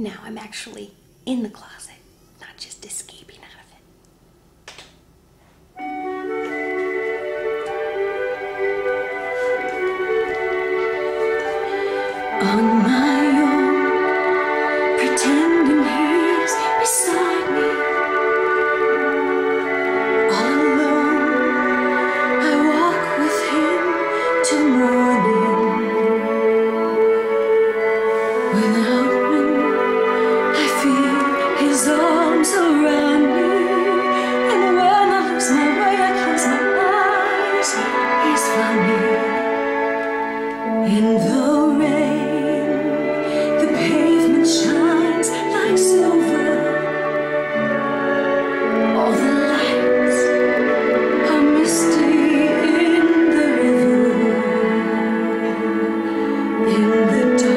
Now I'm actually in the closet, not just escaping out of it. On my own, pretending he's beside me. All alone, I walk with him till morning. Without in the dark.